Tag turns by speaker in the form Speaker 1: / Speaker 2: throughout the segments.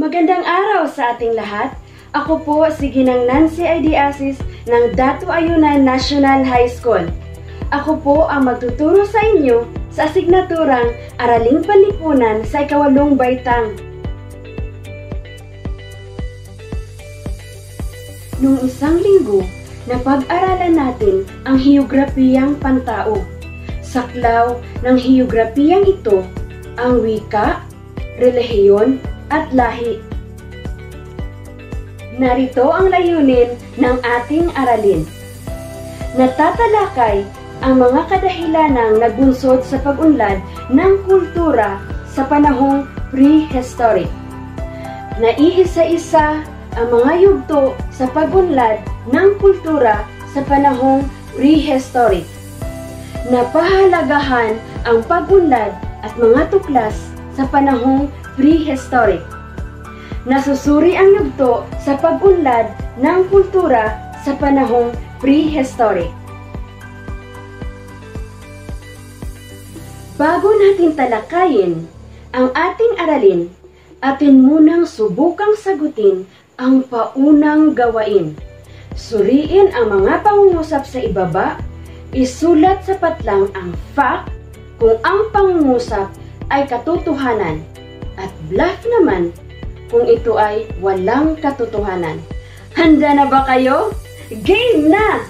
Speaker 1: Magandang araw sa ating lahat. Ako po si Ginang Nancy Idiasis ng Datu Ayunan National High School. Ako po ang magtuturo sa inyo sa asignaturang Araling Panlipunan sa ikawalong baitang. Noong isang linggo, napag-aralan natin ang hiyograpiyang pantao. Saklaw ng hiyograpiyang ito ang wika, relihiyon, at lahi. Narito ang layunin ng ating aralin. Natatalakay ang mga kadahilanang nagbunsod sa pag-unlad ng kultura sa panahong prehistoric. Naiisa-isa ang mga yugto sa pag-unlad ng kultura sa panahong prehistoric. Napahalagahan ang pag-unlad at mga tuklas sa panahong prehistoric. Nasusuri ang yugto sa pag-unlad ng kultura sa panahong prehistoric. Bago natin talakayin ang ating aralin, atin munang subukang sagutin ang paunang gawain. Suriin ang mga pangungusap sa ibaba, isulat sa patlang ang fact kung ang pangungusap ay katotohanan at bluff naman kung ito ay walang katotohanan. Handa na ba kayo? Game na!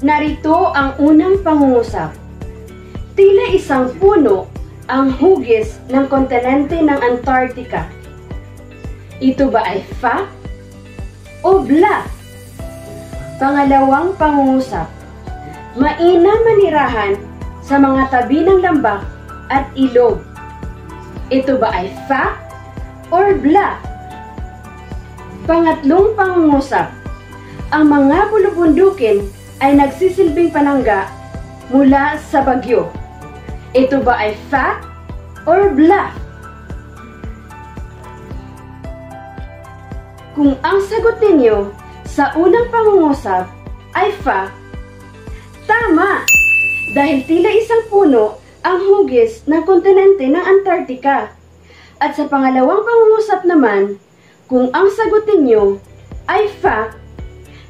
Speaker 1: Narito ang unang pangungusap. Tila isang puno ang hugis ng kontinente ng Antarctica. Ito ba ay fact o bluff? Pangalawang pangungusap. Mainam manirahan sa mga tabi ng lambak at ilog. Ito ba ay fact or bluff? Pangatlong pangungusap. Ang mga bulubundukin ay nagsisilbing panangga mula sa bagyo. Ito ba ay fact or bluff? Kung ang sagot ninyo sa unang pangungusap ay fact, tama! Dahil tila isang puno ang hugis ng kontinente ng Antarctica. At sa pangalawang pangungusap naman, kung ang sagot ninyo ay fact,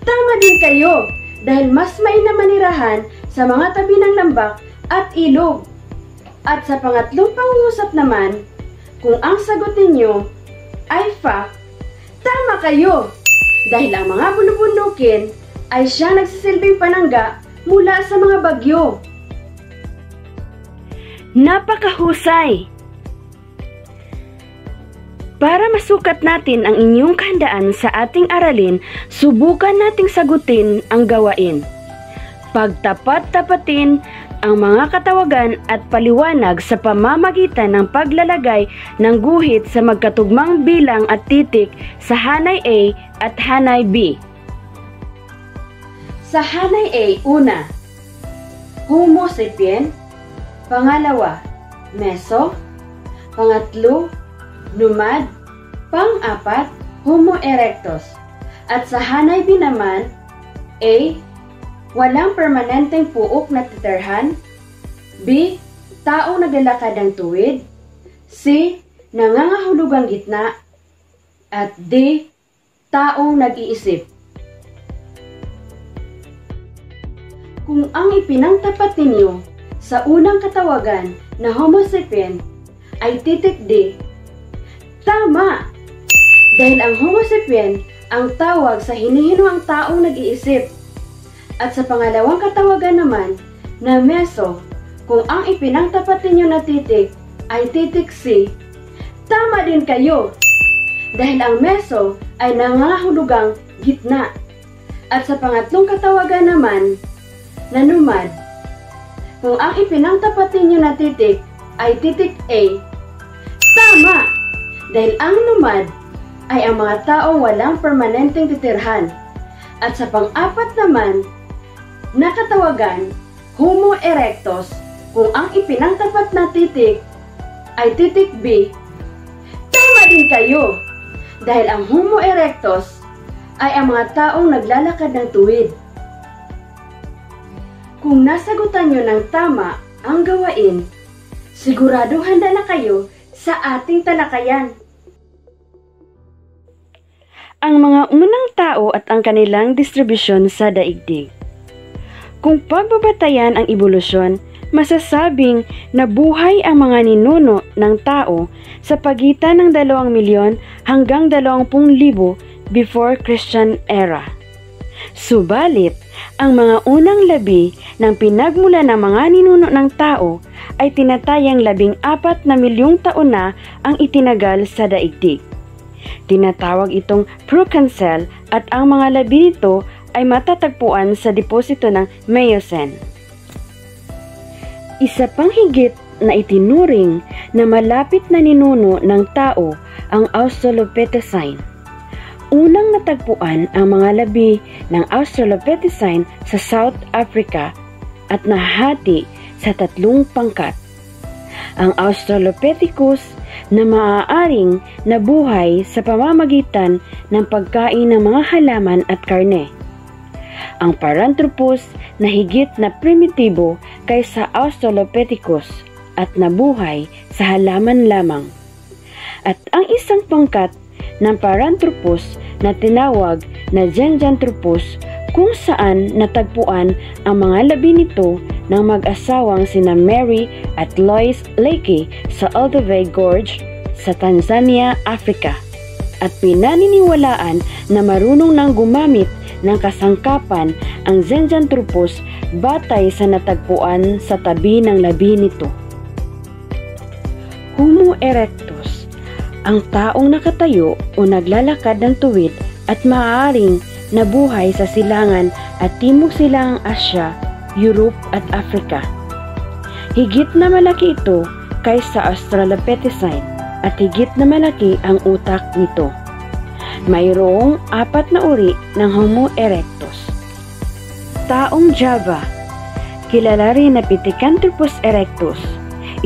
Speaker 1: tama din kayo dahil mas mainamanirahan sa mga tabi ng lambak at ilog. At sa pangatlong pangungusap naman, kung ang sagot ninyo ay fact, tama kayo! Dahil ang mga bulubundukin ay siya nagsisilbing panangga mula sa mga bagyo. Napakahusay! Para masukat natin ang inyong kahandaan sa ating aralin, subukan nating sagutin ang gawain. Pagtapat-tapatin ang mga katawagan at paliwanag sa pamamagitan ng paglalagay ng guhit sa magkatugmang bilang at titik sa hanay A at hanay B. Sa hanay A, una, Homo sapien, pangalawa, Meso, pangatlo, Numad, pang-apat, Homo erectus. At sa hanay B naman, A. Walang permanenteng puok na titirhan. B. Taong naglalakad ng tuwid. C. Nangangahulugang gitna. At D. Taong nag-iisip. Kung ang ipinangtapat ninyo sa unang katawagan na Homo sapien ay titik Tama! Dahil ang Homo sapien ang tawag sa hinihinuang taong nag-iisip. At sa pangalawang katawagan naman na meso, kung ang ipinangtapat ninyo na titik ay titik C, tama din kayo! Dahil ang meso ay nangangahulugang gitna. At sa pangatlong katawagan naman na numad, kung ang ipinangtapat ninyo na titik ay titik A, tama! dahil ang numad ay ang mga taong walang permanenteng titirhan. At sa pang-apat naman, nakatawagan, Homo erectus, kung ang ipinangtapat na titik ay titik B, tama din kayo! Dahil ang Homo erectus ay ang mga taong naglalakad ng tuwid. Kung nasagutan nyo ng tama ang gawain, sigurado handa na kayo sa ating talakayan.
Speaker 2: Ang mga unang tao at ang kanilang distribusyon sa daigdig. Kung pagbabatayan ang ebolusyon, masasabing nabuhay ang mga ninuno ng tao sa pagitan ng 2 milyon hanggang 20,000 before Christian era. Subalit, ang mga unang labi ng pinagmula ng mga ninuno ng tao ay tinatayang labing apat na milyong taon na ang itinagal sa daigdig. Tinatawag itong Procancel at ang mga labi nito ay matatagpuan sa deposito ng Miocene. Isa pang higit na itinuring na malapit na ninuno ng tao ang Australopithecine Unang natagpuan ang mga labi ng Australopithecine sa South Africa at nahati sa tatlong pangkat. Ang Australopithecus na maaaring nabuhay sa pamamagitan ng pagkain ng mga halaman at karne. Ang Paranthropus na higit na primitibo kaysa Australopithecus at nabuhay sa halaman lamang. At ang isang pangkat ng Paranthropus na tinawag na Zenjanthropus kung saan natagpuan ang mga labi nito ng mag-asawang sina Mary at Lois Leakey sa Olduvai Gorge sa Tanzania, Africa at pinaniniwalaan na marunong nang gumamit ng kasangkapan ang Zenjanthropus batay sa natagpuan sa tabi ng labi nito. Homo erectus ang taong nakatayo o naglalakad ng tuwid at maaaring nabuhay sa silangan at timog silangang Asya, Europe at Africa. Higit na malaki ito kaysa Australopithecine at higit na malaki ang utak nito. Mayroong apat na uri ng Homo erectus. Taong Java Kilala rin na Pithecanthropus erectus.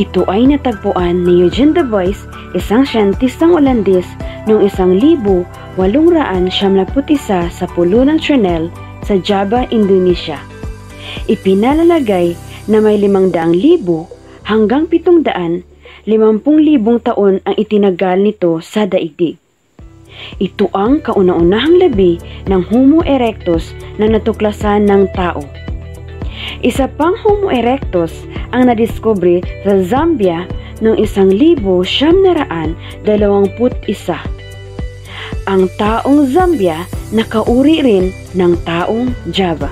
Speaker 2: Ito ay natagpuan ni Eugene de Bois isang siyentistang Olandes noong isang libo walong raan isa sa pulo ng Trinel sa Java, Indonesia. Ipinalalagay na may limang daang libo hanggang pitong daan, limampung libong taon ang itinagal nito sa daigdig. Ito ang kauna-unahang labi ng Homo erectus na natuklasan ng tao. Isa pang Homo erectus ang nadiskubre sa Zambia ng isang libo siyam na raan dalawamput isa. Ang taong Zambia nakauri rin ng taong Java.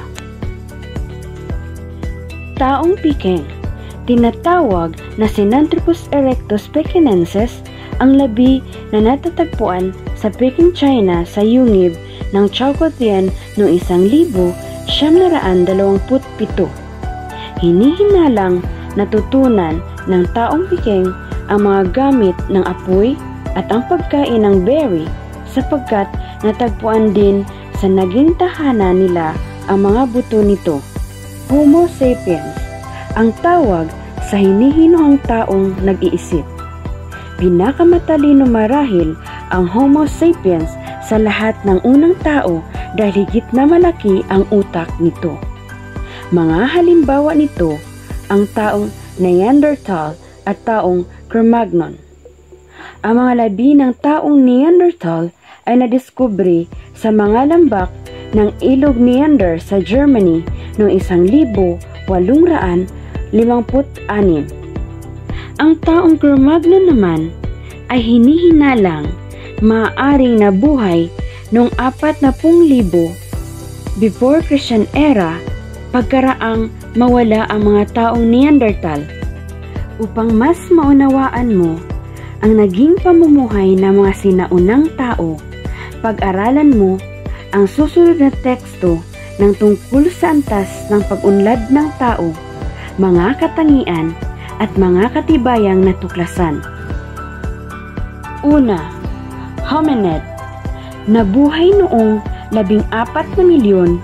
Speaker 2: Taong Peking Tinatawag na Sinanthropus erectus pekinensis ang labi na natatagpuan sa Peking, China sa yungib ng Chowkotian noong isang libo siyam na raan dalawamput pito. Hinihinalang natutunan ng taong Peking ang mga gamit ng apoy at ang pagkain ng berry sapagkat natagpuan din sa naging tahanan nila ang mga buto nito. Homo sapiens, ang tawag sa hinihinuang taong nag-iisip. Pinakamatalino marahil ang Homo sapiens sa lahat ng unang tao dahil higit na malaki ang utak nito. Mga halimbawa nito, ang taong Neanderthal at taong Cro-Magnon. Ang mga labi ng taong Neanderthal ay nadiskubre sa mga lambak ng ilog Neander sa Germany noong isang libo walong raan limangput anim. Ang taong Cro-Magnon naman ay hinihinalang maaaring nabuhay noong apat na pung libo before Christian era pagkaraang mawala ang mga taong Neanderthal upang mas maunawaan mo ang naging pamumuhay ng mga sinaunang tao. Pag-aralan mo ang susunod na teksto ng tungkol sa antas ng pag-unlad ng tao, mga katangian at mga katibayang natuklasan. Una, hominid. Nabuhay noong labing apat na milyon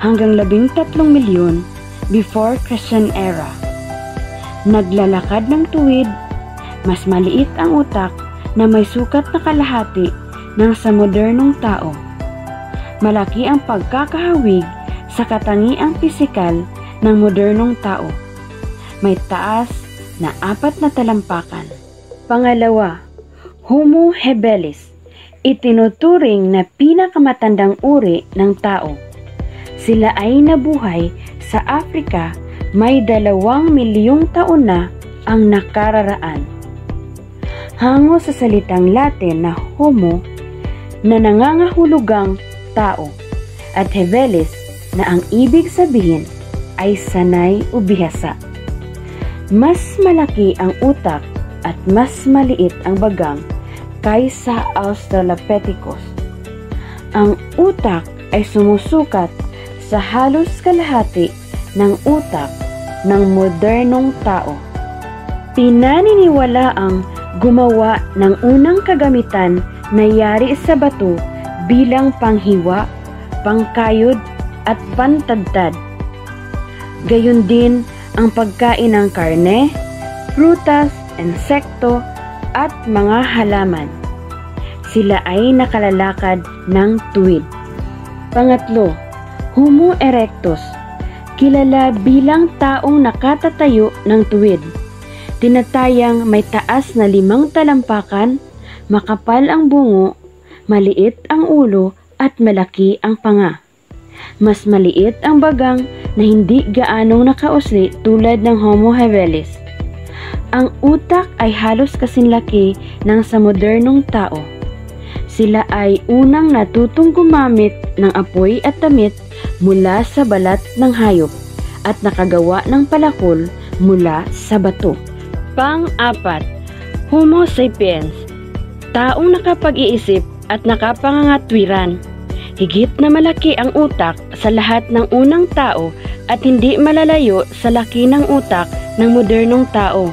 Speaker 2: hanggang labing tatlong milyon before Christian era. Naglalakad ng tuwid, mas maliit ang utak na may sukat na kalahati ng sa modernong tao. Malaki ang pagkakahawig sa katangiang pisikal ng modernong tao. May taas na apat na talampakan. Pangalawa, Homo habilis, itinuturing na pinakamatandang uri ng tao. Sila ay nabuhay sa Afrika may dalawang milyong taon na ang nakararaan. Hango sa salitang Latin na homo na nangangahulugang tao at hebelis na ang ibig sabihin ay sanay o bihasa. Mas malaki ang utak at mas maliit ang bagang kaysa Australopithecus. Ang utak ay sumusukat sa halos kalahati ng utak ng modernong tao. Pinaniniwala ang gumawa ng unang kagamitan na yari sa bato bilang panghiwa, pangkayod at pantagtad. Gayon din ang pagkain ng karne, prutas, insekto at mga halaman. Sila ay nakalalakad ng tuwid. Pangatlo, Homo erectus, kilala bilang taong nakatatayo ng tuwid. Tinatayang may taas na limang talampakan, makapal ang bungo, maliit ang ulo at malaki ang panga. Mas maliit ang bagang na hindi gaanong nakausli tulad ng Homo habilis. Ang utak ay halos kasinlaki ng sa modernong tao. Sila ay unang natutong gumamit ng apoy at damit mula sa balat ng hayop at nakagawa ng palakol mula sa bato. Pang-apat, Homo sapiens, taong nakapag-iisip at nakapangangatwiran. Higit na malaki ang utak sa lahat ng unang tao at hindi malalayo sa laki ng utak ng modernong tao.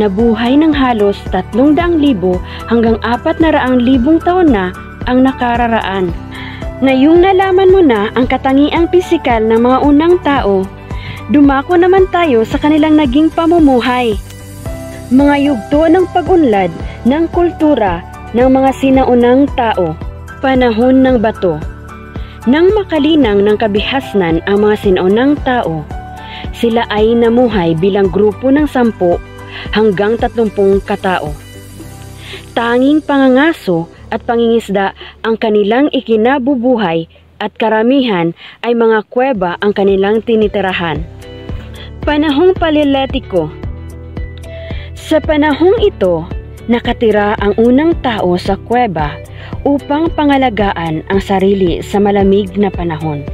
Speaker 2: Nabuhay ng halos 300,000 hanggang 400,000 taon na ang nakararaan. Ngayong nalaman mo na ang katangiang pisikal ng mga unang tao, dumako naman tayo sa kanilang naging pamumuhay. Mga yugto ng pag-unlad ng kultura ng mga sinaunang tao, panahon ng bato. Nang makalinang ng kabihasnan ang mga sinaunang tao, sila ay namuhay bilang grupo ng sampu hanggang tatlumpung katao. Tanging pangangaso at pangingisda ang kanilang ikinabubuhay at karamihan ay mga kuweba ang kanilang tinitirahan. Panahong Paleolitiko Sa panahong ito, nakatira ang unang tao sa kuweba upang pangalagaan ang sarili sa malamig na panahon.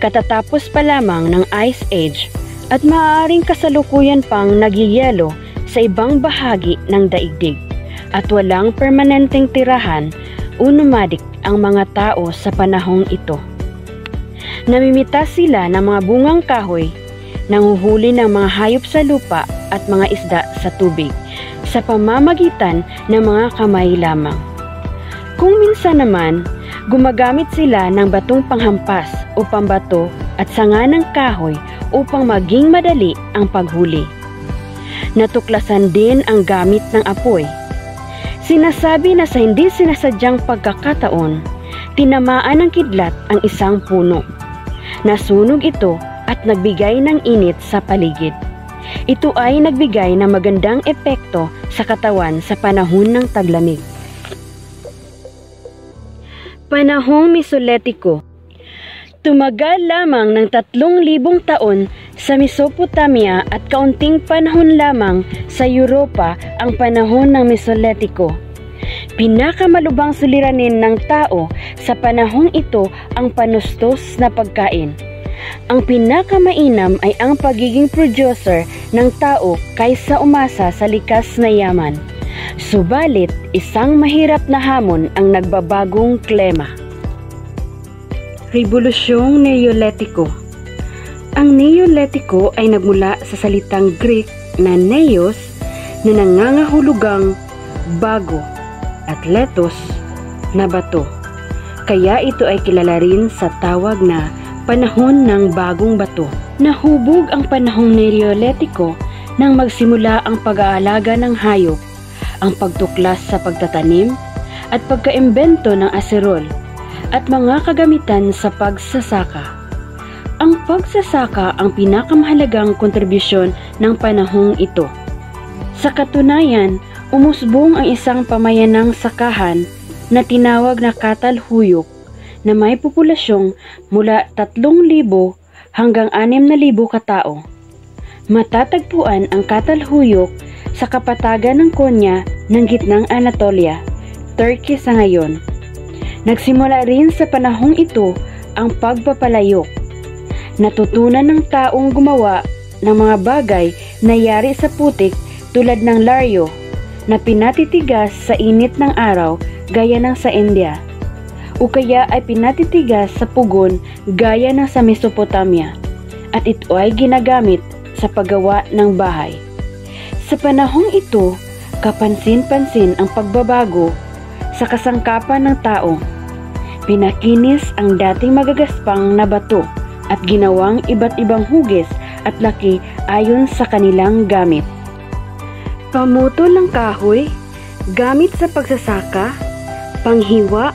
Speaker 2: Katatapos pa lamang ng Ice Age at maaaring kasalukuyan pang nagyayelo sa ibang bahagi ng daigdig at walang permanenteng tirahan o nomadic ang mga tao sa panahong ito. Namimitas sila ng mga bungang kahoy, nanguhuli ng mga hayop sa lupa at mga isda sa tubig sa pamamagitan ng mga kamay lamang. Kung minsan naman, gumagamit sila ng batong panghampas o pambato at sanga ng kahoy upang maging madali ang paghuli. Natuklasan din ang gamit ng apoy. Sinasabi na sa hindi sinasadyang pagkakataon, tinamaan ng kidlat ang isang puno. Nasunog ito at nagbigay ng init sa paligid. Ito ay nagbigay ng magandang epekto sa katawan sa panahon ng taglamig. Panahong Mesolitiko Tumagal lamang ng tatlong libong taon sa Mesopotamia at kaunting panahon lamang sa Europa ang panahon ng Mesolitiko. Pinakamalubang suliranin ng tao sa panahong ito ang panustos na pagkain. Ang pinakamainam ay ang pagiging producer ng tao kaysa umasa sa likas na yaman. Subalit, isang mahirap na hamon ang nagbabagong klema. Revolusyong Neolitiko Ang Neolitiko ay nagmula sa salitang Greek na neos na nangangahulugang bago at letos na bato. Kaya ito ay kilala rin sa tawag na panahon ng bagong bato. Nahubog ang panahong Neolitiko nang magsimula ang pag-aalaga ng hayop, ang pagtuklas sa pagtatanim, at pagkaimbento ng aserol at mga kagamitan sa pagsasaka. Ang pagsasaka ang pinakamahalagang kontribusyon ng panahong ito. Sa katunayan, umusbong ang isang pamayanang sakahan na tinawag na Katalhuyok na may populasyong mula 3,000 hanggang 6,000 katao. Matatagpuan ang Katalhuyok sa kapatagan ng Konya ng gitnang Anatolia, Turkey sa ngayon. Nagsimula rin sa panahong ito ang pagpapalayok. Natutunan ng taong gumawa ng mga bagay na yari sa putik tulad ng laryo na pinatitigas sa init ng araw gaya ng sa India o kaya ay pinatitigas sa pugon gaya ng sa Mesopotamia at ito ay ginagamit sa paggawa ng bahay. Sa panahong ito, kapansin-pansin ang pagbabago sa kasangkapan ng tao. Pinakinis ang dating magagaspang na bato at ginawang iba't ibang hugis at laki ayon sa kanilang gamit. Pamutol ng kahoy, gamit sa pagsasaka, panghiwa,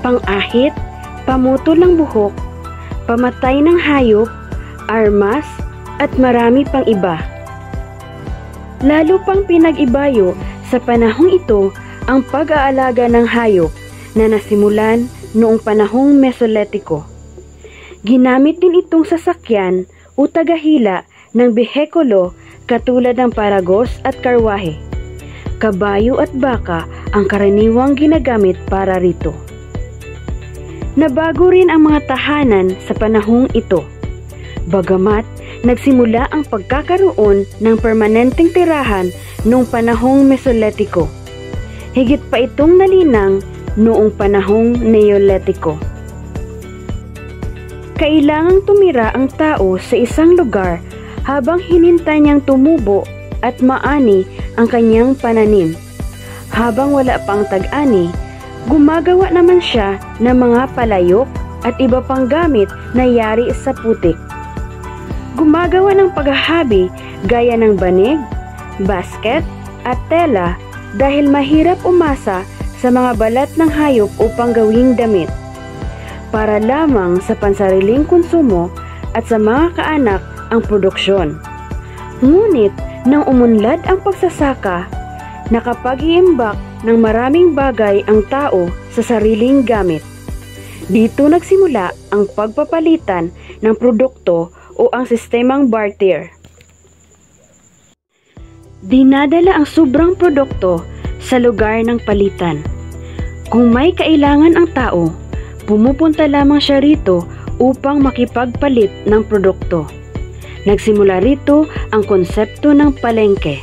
Speaker 2: pangahit, pamutol ng buhok, pamatay ng hayop, armas, at marami pang iba. Lalo pang pinag-ibayo sa panahong ito ang pag-aalaga ng hayop na nasimulan noong panahong Mesolitiko. Ginamit din itong sasakyan o tagahila ng behekulo katulad ng paragos at karwahe. Kabayo at baka ang karaniwang ginagamit para rito. Nabago rin ang mga tahanan sa panahong ito. Bagamat nagsimula ang pagkakaroon ng permanenteng tirahan noong panahong Mesolitiko. Higit pa itong nalinang noong panahong Neolitiko. Kailangang tumira ang tao sa isang lugar habang hinintay niyang tumubo at maani ang kanyang pananim. Habang wala pang tag-ani, gumagawa naman siya ng mga palayok at iba pang gamit na yari sa putik. Gumagawa ng paghahabi gaya ng banig, basket at tela dahil mahirap umasa sa mga balat ng hayop upang gawing damit. Para lamang sa pansariling konsumo at sa mga kaanak ang produksyon. Ngunit nang umunlad ang pagsasaka, nakapag-iimbak ng maraming bagay ang tao sa sariling gamit. Dito nagsimula ang pagpapalitan ng produkto o ang sistemang barter. Dinadala ang sobrang produkto sa lugar ng palitan. Kung may kailangan ang tao, pumupunta lamang siya rito upang makipagpalit ng produkto. Nagsimula rito ang konsepto ng palengke.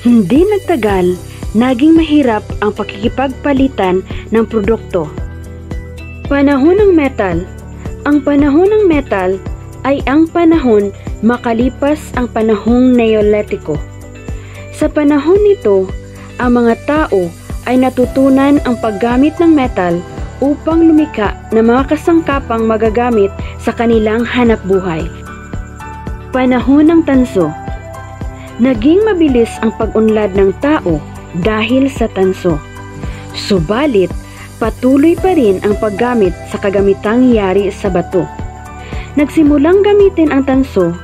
Speaker 2: Hindi nagtagal, naging mahirap ang pakikipagpalitan ng produkto. Panahon ng metal Ang panahon ng metal ay ang panahon makalipas ang panahong Neolitiko. Sa panahon nito, ang mga tao ay natutunan ang paggamit ng metal upang lumika ng mga kasangkapang magagamit sa kanilang hanap buhay. Panahon ng tanso Naging mabilis ang pag-unlad ng tao dahil sa tanso. Subalit, patuloy pa rin ang paggamit sa kagamitang yari sa bato. Nagsimulang gamitin ang tanso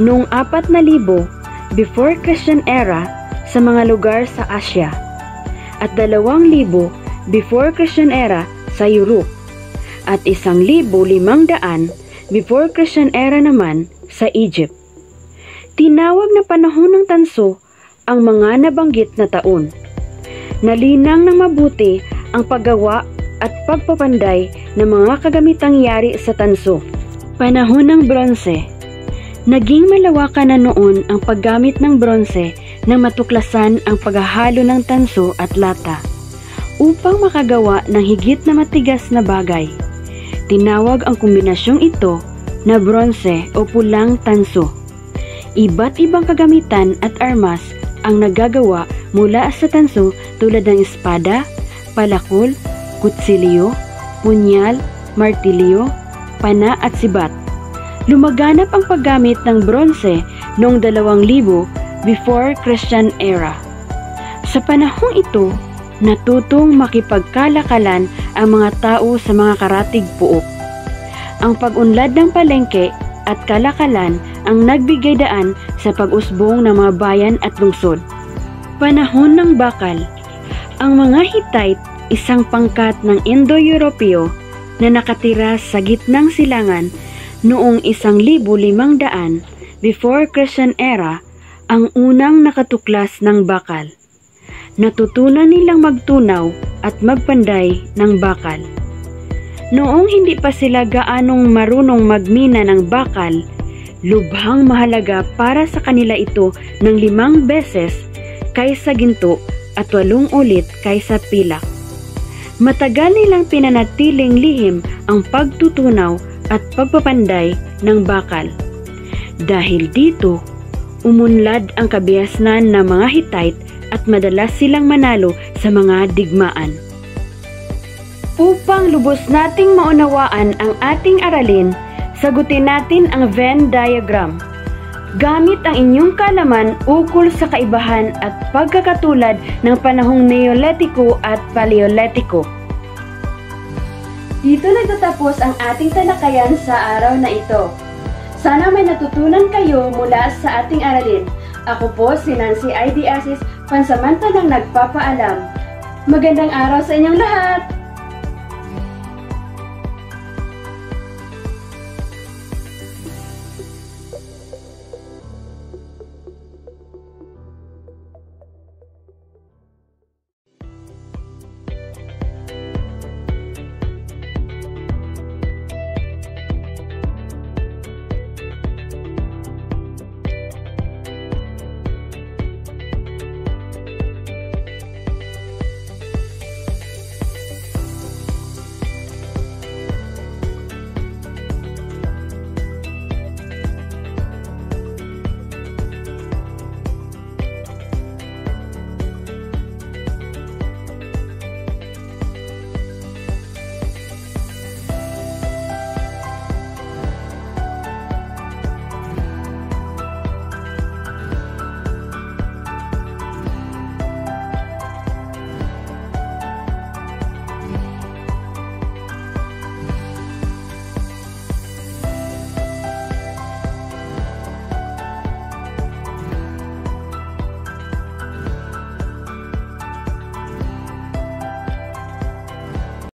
Speaker 2: noong 4,000 before Christian era sa mga lugar sa Asia at 2,000 before Christian era sa Europe at 1,500 before Christian era naman sa Egypt. Tinawag na panahon ng tanso ang mga nabanggit na taon. Nalinang ng mabuti ang paggawa at pagpapanday ng mga kagamitang yari sa tanso. Panahon ng bronze Naging malawakan na noon ang paggamit ng bronze nang matuklasan ang paghahalo ng tanso at lata upang makagawa ng higit na matigas na bagay. Tinawag ang kombinasyong ito na bronze o pulang tanso. Iba't ibang kagamitan at armas ang nagagawa mula sa tanso tulad ng espada, palakol, kutsilyo, punyal, martilyo, pana at sibat. Lumaganap ang paggamit ng bronze noong 2000 before Christian era. Sa panahong ito, natutong makipagkalakalan ang mga tao sa mga karatig puok. Ang pag-unlad ng palengke at kalakalan ang nagbigay daan sa pag-usbong ng mga bayan at lungsod. Panahon ng bakal. Ang mga Hittite, isang pangkat ng Indo-Europeo na nakatira sa gitnang silangan noong isang libu limang daan before Christian era, ang unang nakatuklas ng bakal. Natutunan nilang magtunaw at magpanday ng bakal. Noong hindi pa sila gaanong marunong magmina ng bakal, lubhang mahalaga para sa kanila ito ng limang beses kaysa ginto at walong ulit kaysa pilak. Matagal nilang pinanatiling lihim ang pagtutunaw at pagpapanday ng bakal. Dahil dito, umunlad ang kabiasnan ng mga Hittite at madalas silang manalo sa mga digmaan. Upang lubos nating maunawaan ang ating aralin, sagutin natin ang Venn diagram. Gamit ang inyong kalaman ukol sa kaibahan at pagkakatulad ng panahong Neolitiko at Paleolitiko.
Speaker 1: Dito nagtatapos ang ating talakayan sa araw na ito. Sana may natutunan kayo mula sa ating aralin. Ako po si Nancy I.D. Asis, pansamantalang nagpapaalam. Magandang araw sa inyong lahat!